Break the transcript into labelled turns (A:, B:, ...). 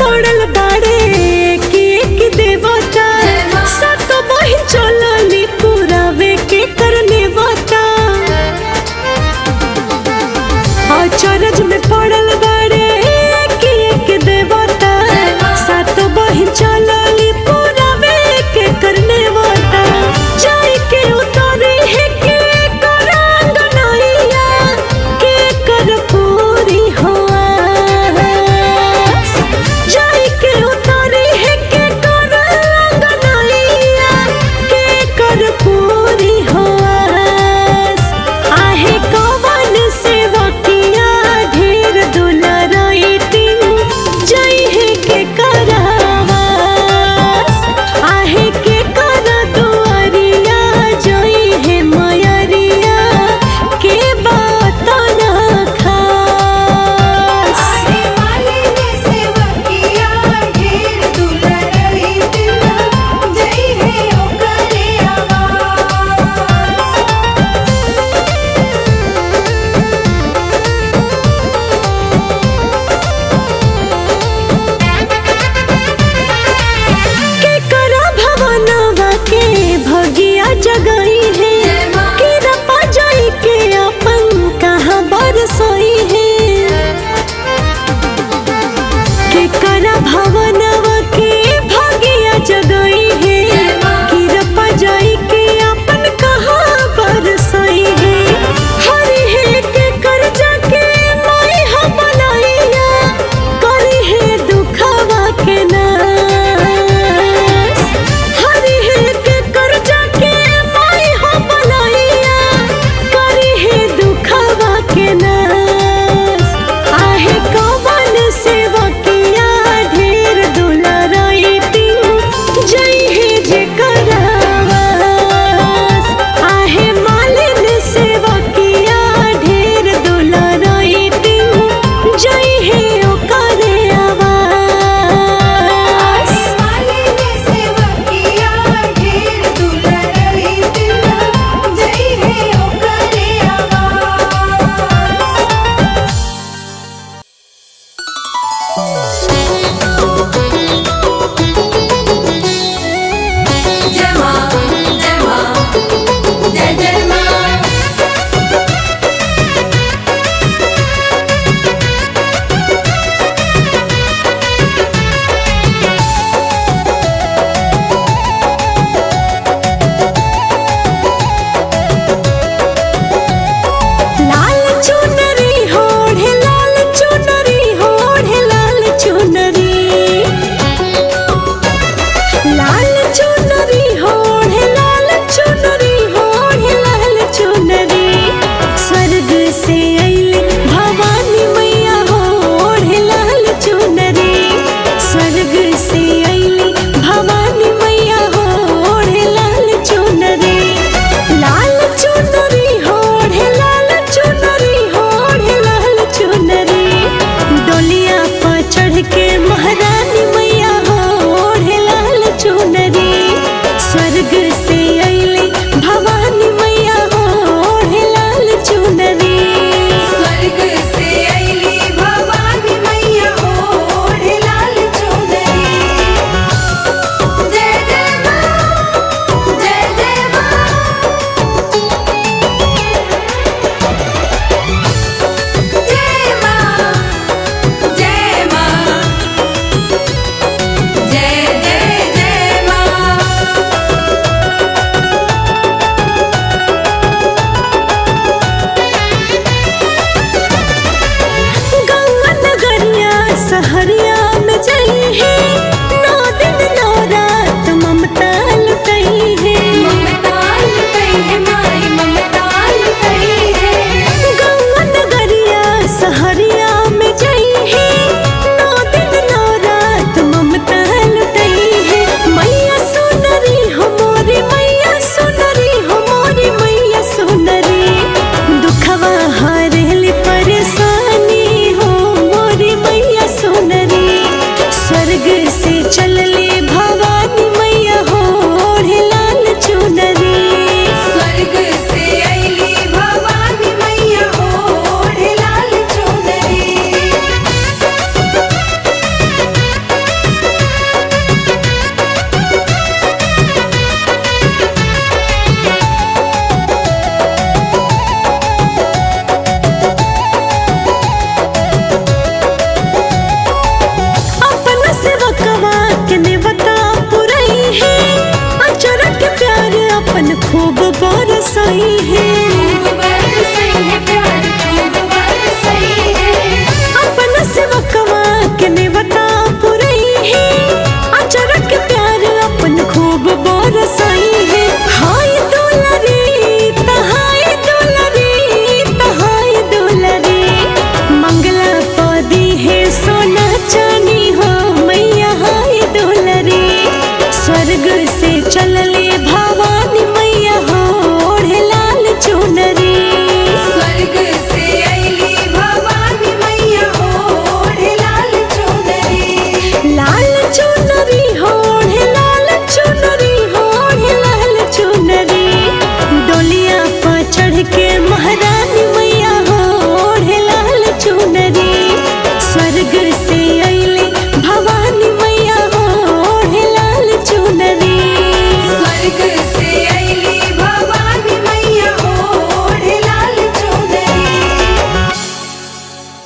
A: तोड़ल बाड़े। 谢。के महारानी मन खूब बरसाई है।